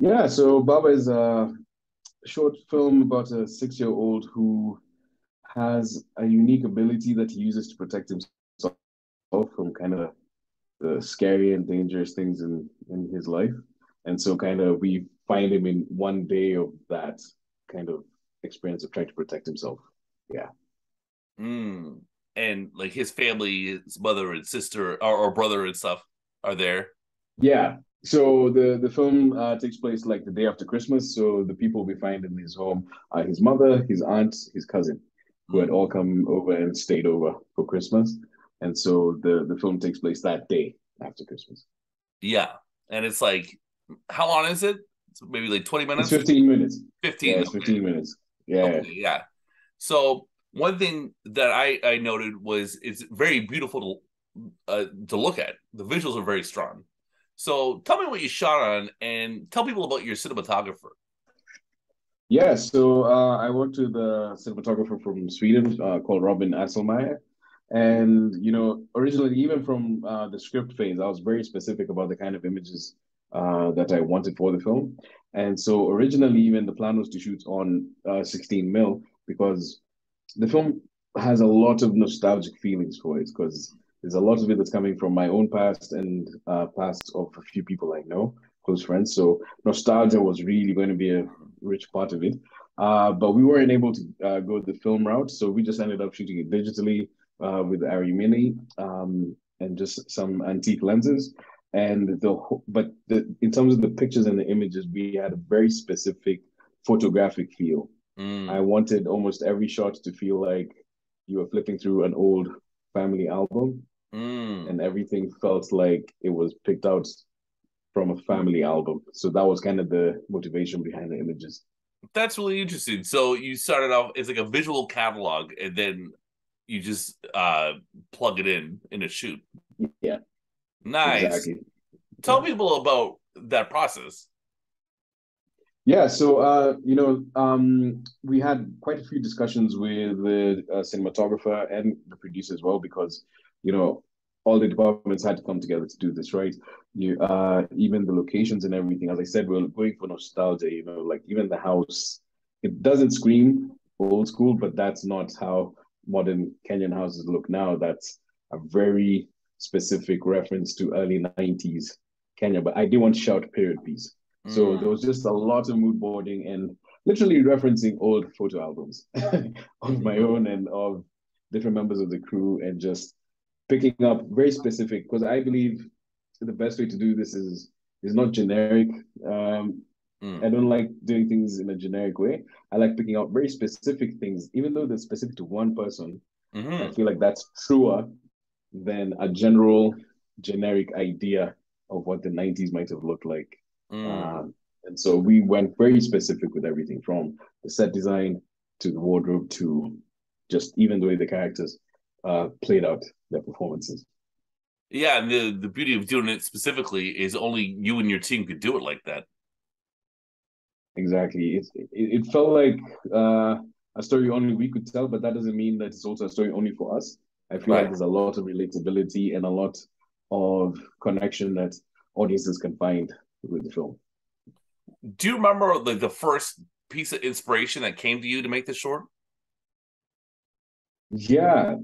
Yeah, so Baba is a short film about a six-year-old who has a unique ability that he uses to protect himself from kind of the scary and dangerous things in in his life. And so kind of we find him in one day of that kind of experience of trying to protect himself. Yeah. Mm. And like his family, his mother and sister or, or brother and stuff are there. Yeah. So the the film uh, takes place like the day after Christmas. So the people we find in his home are his mother, his aunt, his cousin, who had all come over and stayed over for Christmas. And so the the film takes place that day after Christmas. Yeah, and it's like, how long is it? It's maybe like twenty minutes. It's fifteen minutes. Fifteen. Yeah, fifteen minutes. Yeah. Okay, yeah. So one thing that I I noted was it's very beautiful to uh, to look at. The visuals are very strong. So tell me what you shot on, and tell people about your cinematographer. Yeah, so uh, I worked with a cinematographer from Sweden uh, called Robin Asselmeyer. And, you know, originally, even from uh, the script phase, I was very specific about the kind of images uh, that I wanted for the film. And so originally, even the plan was to shoot on uh, 16 mil because the film has a lot of nostalgic feelings for it because there's a lot of it that's coming from my own past and uh, past of a few people I know, close friends. So nostalgia was really going to be a rich part of it. Uh, but we weren't able to uh, go the film route, so we just ended up shooting it digitally uh, with Arri Mini um, and just some antique lenses. And the but the in terms of the pictures and the images, we had a very specific photographic feel. Mm. I wanted almost every shot to feel like you were flipping through an old family album, mm. and everything felt like it was picked out from a family album. So that was kind of the motivation behind the images. That's really interesting. So you started off it's like a visual catalog, and then you just uh plug it in in a shoot. Yeah. Nice. Exactly. Tell yeah. people about that process. Yeah, so uh, you know, um, we had quite a few discussions with the uh, cinematographer and the producer as well because you know all the departments had to come together to do this, right? You uh even the locations and everything. As I said, we're going for nostalgia, you know, like even the house, it doesn't scream old school, but that's not how modern Kenyan houses look now. That's a very specific reference to early 90s Kenya. But I did want to shout period piece. Mm. So there was just a lot of mood boarding and literally referencing old photo albums of my own and of different members of the crew and just picking up very specific because I believe the best way to do this is is not generic. Um, mm. I don't like doing things in a generic way. I like picking out very specific things, even though they're specific to one person. Mm-hmm. I feel like that's truer than a general generic idea of what the 90s might have looked like. Mm. Um, and so we went very specific with everything from the set design to the wardrobe to just even the way the characters uh, played out their performances. Yeah, and the the beauty of doing it specifically is only you and your team could do it like that. Exactly. It it, it felt like uh, a story only we could tell, but that doesn't mean that it's also a story only for us. I feel right. like there's a lot of relatability and a lot of connection that audiences can find with the film. Do you remember like the first piece of inspiration that came to you to make this short? Yeah,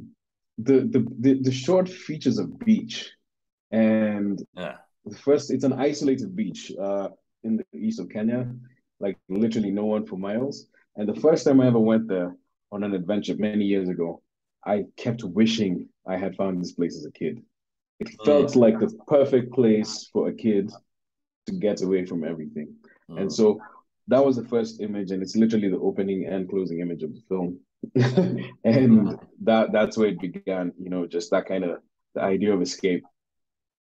the the the, the short features a beach, and yeah. the first it's an isolated beach uh, in the east of Kenya, like literally no one for miles. And the first time I ever went there on an adventure many years ago, I kept wishing I had found this place as a kid. It mm. felt mm. like the perfect place for a kid to get away from everything. Mm. And so that was the first image, and it's literally the opening and closing image of the film. and that that's where it began you know just that kind of the idea of escape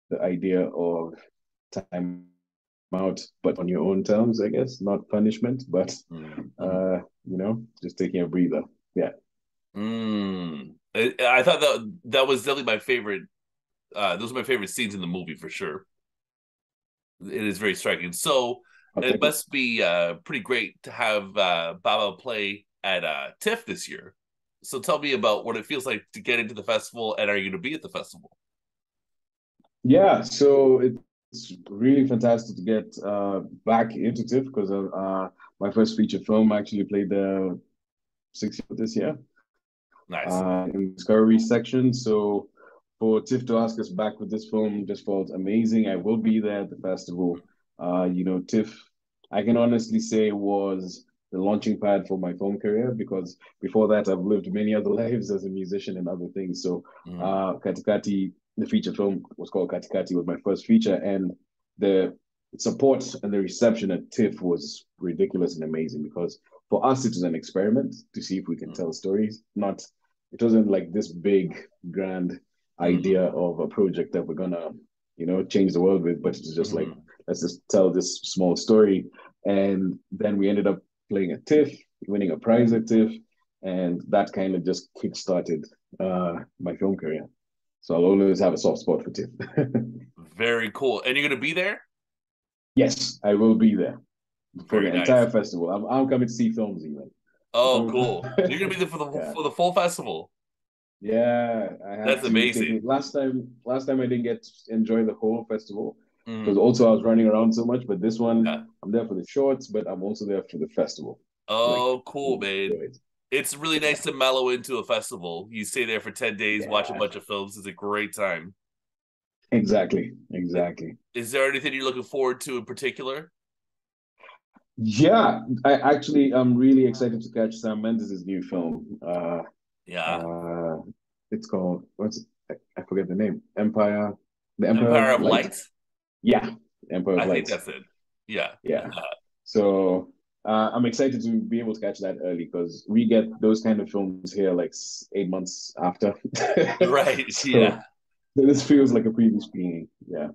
the idea of time out but on your own terms i guess not punishment but mm-hmm. uh you know just taking a breather. Yeah. Mm. I, I thought that that was definitely my favorite uh those are my favorite scenes in the movie for sure. It is very striking. So it must be uh pretty great to have uh baba play at uh, TIFF this year. So tell me about what it feels like to get into the festival, and are you going to be at the festival? Yeah, so it's really fantastic to get uh, back into TIFF because uh, my first feature film actually played the six this year. Nice. Uh, in the Discovery section. So for TIFF to ask us back with this film just felt amazing. I will be there at the festival. Uh, you know, TIFF, I can honestly say was the launching pad for my film career because before that I've lived many other lives as a musician and other things. So mm. uh Katikati, the feature film was called Katikati was my first feature and the support and the reception at TIFF was ridiculous and amazing because for us it was an experiment to see if we can mm. tell stories. Not it wasn't like this big grand mm. idea of a project that we're gonna, you know, change the world with, but it's just mm. like let's just tell this small story. And then we ended up playing at TIFF, winning a prize at TIFF, and that kind of just kickstarted uh, my film career. So I'll always have a soft spot for TIFF. Very cool. And you're going to be there? Yes, I will be there for Very the nice. entire festival. I'm, I'm coming to see films even. Oh, cool! you're gonna be there for the yeah. for the full festival. Yeah, that's amazing. Last time, last time I didn't get to enjoy the whole festival because mm. also I was running around so much. But this one, yeah. I'm there for the shorts, but I'm also there for the festival. Oh, like, cool, man! It's really nice to mellow into a festival. You stay there for ten days, yeah. watch a bunch of films. It's a great time. Exactly. Exactly. Is there anything you're looking forward to in particular? Yeah, I actually I'm really excited to catch Sam Mendes' new film. Uh, yeah, uh, it's called what's it? I forget the name. Empire. The Empire, Empire of, Light. Light. Yeah, Empire of I Light. think that's it. Yeah, yeah. Uh, so uh, I'm excited to be able to catch that early because we get those kind of films here like eight months after. right. so yeah. This feels like a preview screening. Yeah.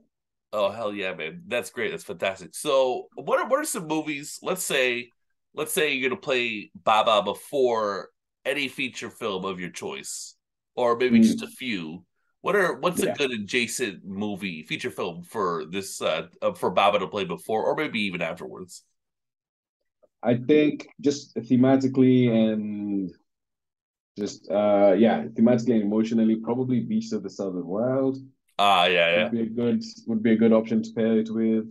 Oh hell yeah, man! That's great. That's fantastic. So, what are what are some movies? Let's say, let's say you're gonna play Baba before any feature film of your choice, or maybe mm. just a few. What are what's yeah. a good adjacent movie feature film for this uh, uh, for Baba to play before, or maybe even afterwards? I think just thematically and just uh yeah, thematically and emotionally, probably Beast of the Southern Wild. Ah, yeah, yeah. Would be a good would be a good option to pair it with.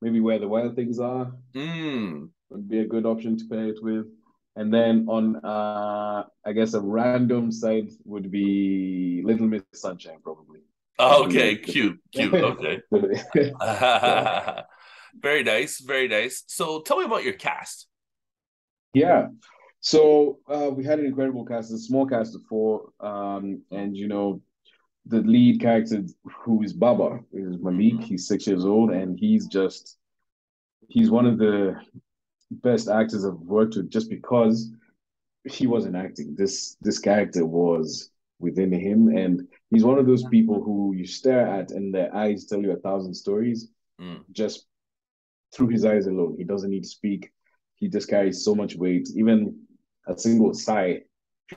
Maybe where the wild things are. Mm. Would be a good option to pair it with. And then on uh I guess a random side would be Little Miss Sunshine, probably. Oh, okay, cute, cute. Okay. very nice, very nice. So tell me about your cast. Yeah. So uh, we had an incredible cast, a small cast of four, um, and you know, the lead character who is Baba is Malik. Mm-hmm. He's six years old, and he's just he's one of the best actors I've worked with, just because he wasn't acting. This this character was within him, and he's one of those people who you stare at, and their eyes tell you a thousand stories mm. just through his eyes alone. He doesn't need to speak. He just carries so much weight. Even a single sigh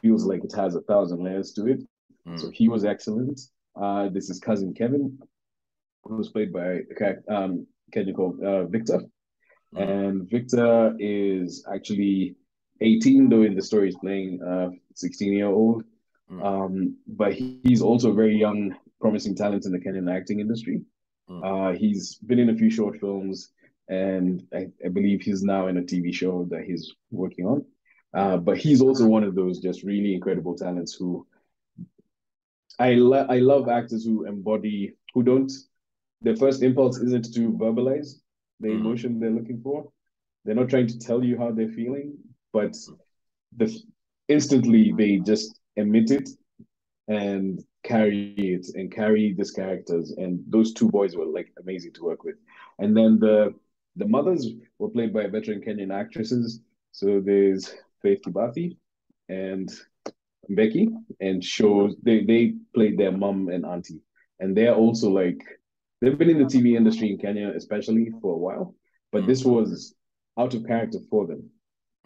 feels like it has a thousand layers to it. Mm. So he was excellent. Uh, this is cousin Kevin, who was played by um, Kenyan called uh, Victor. And Victor is actually 18, though in the story he's playing a 16 year old. Mm. Um, but he, he's also a very young, promising talent in the Kenyan acting industry. Mm. Uh, he's been in a few short films, and I, I, believe he's now in a TV show that he's working on. Uh, but he's also one of those just really incredible talents who I lo- I love actors who embody who don't their first impulse isn't to verbalize the mm. emotion they're looking for. They're not trying to tell you how they're feeling, but the instantly they just emit it and carry it and carry these characters. And those two boys were like amazing to work with. And then the the mothers were played by veteran Kenyan actresses. So there's Faith Kibathi and Becky and shows they they played their mom and auntie, and they're also like they've been in the TV industry in Kenya especially for a while, but mm. this was out of character for them.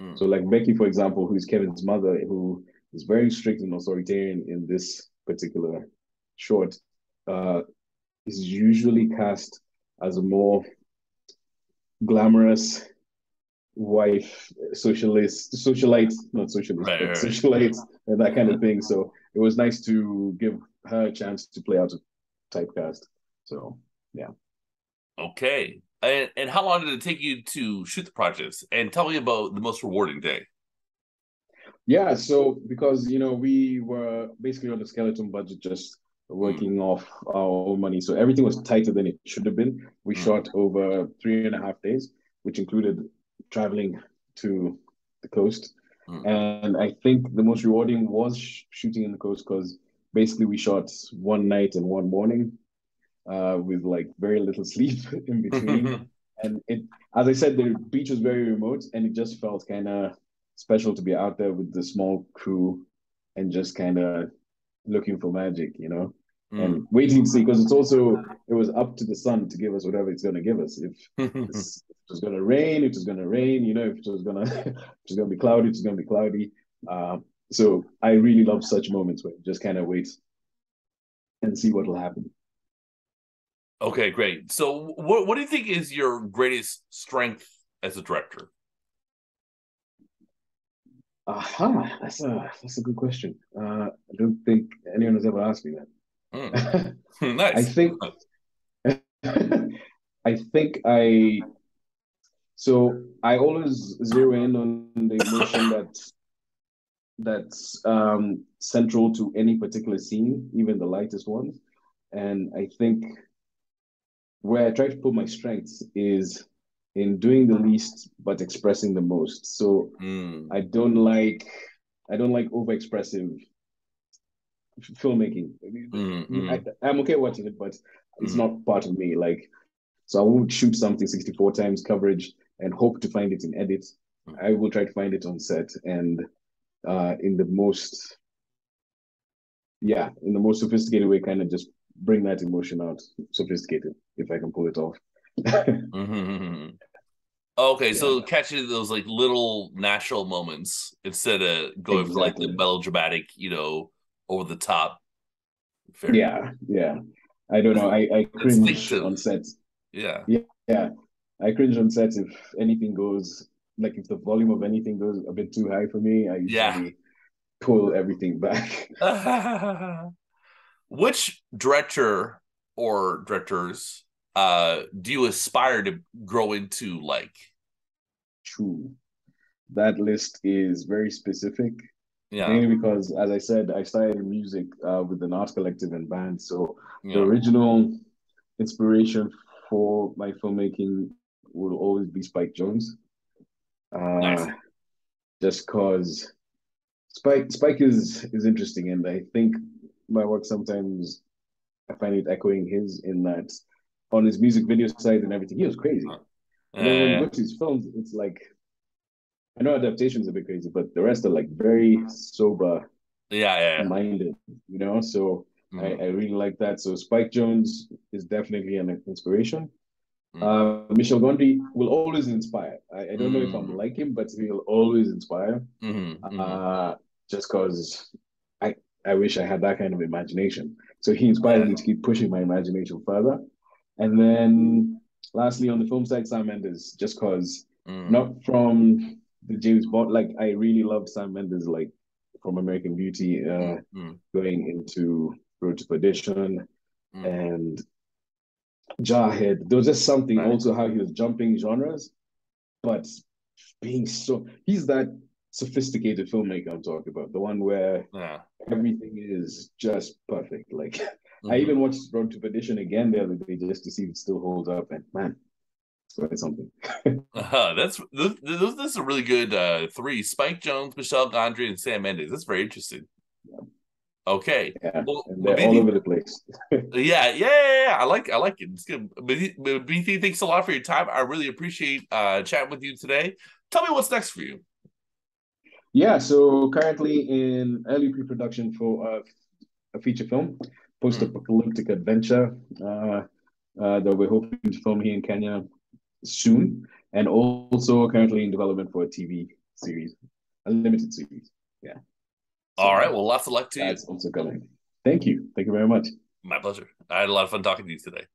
Mm. So like Becky, for example, who's Kevin's mother, who is very strict and authoritarian in this particular short, uh, is usually cast as a more glamorous wife, socialist, socialite, not socialist, right, but right, socialite, and that kind of thing. So it was nice to give her a chance to play out of typecast. So yeah. Okay. And, and how long did it take you to shoot the projects? And tell me about the most rewarding day. Yeah, so because you know we were basically on a skeleton budget, just working mm. off our own money, so everything was tighter than it should have been. We mm. shot over three and a half days, which included traveling to the coast, mm. and I think the most rewarding was sh- shooting in the coast because basically we shot one night and one morning, uh, with like very little sleep in between. and it, as I said, the beach was very remote, and it just felt kind of special to be out there with the small crew and just kind of looking for magic, you know, mm. and waiting to see because it's also it was up to the sun to give us whatever it's going to give us. If, if it was going to rain, it was going to rain. You know, if it was going to it was going to be cloudy, it's going to be cloudy. Uh, so I really love such moments where you just kind of wait and see what will happen. Okay, great. So, what what do you think is your greatest strength as a director? Aha, that's a that's a good question. Uh, I don't think anyone has ever asked me that. Mm. nice. I think I think I so I always zero in on the emotion that that's um, central to any particular scene, even the lightest ones. And I think where I try to put my strengths is in doing the least but expressing the most. So mm. I don't like I don't like over expressive filmmaking. Mm-hmm. I, am okay watching it, but it's mm. not part of me. Like, so I won't shoot something 64 times coverage and hope to find it in edit. Mm. I will try to find it on set and uh, in the most, yeah, in the most sophisticated way, kind of just bring that emotion out, sophisticated, if I can pull it off. mm-hmm. Okay, yeah. so catching those like little natural moments instead of going exactly. for like the melodramatic, you know, over the top. Fair yeah, yeah. I don't know. I, I cringe on set. Yeah. Yeah. Yeah. I cringe on set if anything goes like if the volume of anything goes a bit too high for me, I usually yeah. pull everything back. Which director or directors uh do you aspire to grow into like? True. That list is very specific. Yeah. Mainly because, as I said, I started music uh, with an art collective and band. So yeah. the original inspiration for my filmmaking will always be Spike Jonze Uh, nice. Just cause Spike Spike is is interesting, and I think my work sometimes I find it echoing his in that on his music video side and everything, he was crazy. And then when you at his films, it's like I know adaptations are a bit crazy, but the rest are like very sober, yeah, yeah, yeah. minded, you know. So mm. I, I really like that. So Spike Jonze is definitely an inspiration. Mm. Uh, Michel Gondry will always inspire. I, I don't mm. know if I'm mm. like him, but he'll always inspire. Mm-hmm, mm-hmm. Uh, just because I I wish I had that kind of imagination. So he inspired yeah. me to keep pushing my imagination further. And then lastly, on the film side, Sam Mendes, just because mm. not from the James Bond, like I really loved Sam Mendes, like from American Beauty, uh, mm. going into Road to Perdition, mm. and Jarhead. There was just something right. also how he was jumping genres, but being so he's that sophisticated filmmaker I'm talking about, the one where yeah. everything is just perfect. Like mm-hmm. I even watched Road to Perdition again the other day just to see if it still holds up, and man, it's something. uh, that's this, this, is a really good uh, three: Spike Jonze, Michel Gondry, and Sam Mendes. That's very interesting. Yeah. Okay. Yeah, well, they're all over the place. yeah, yeah, yeah, yeah, I like I like it. It's good. Mbithi, thanks a lot for your time. I really appreciate uh chatting with you today. Tell me what's next for you. Yeah, so currently in early pre-production for uh, a feature film, post-apocalyptic mm. adventure uh, uh, that we're hoping to film here in Kenya soon, and also currently in development for a TV series, a limited series. Yeah. All right. Well, lots of luck to you. That's also coming. Thank you. Thank you very much. My pleasure. I had a lot of fun talking to you today.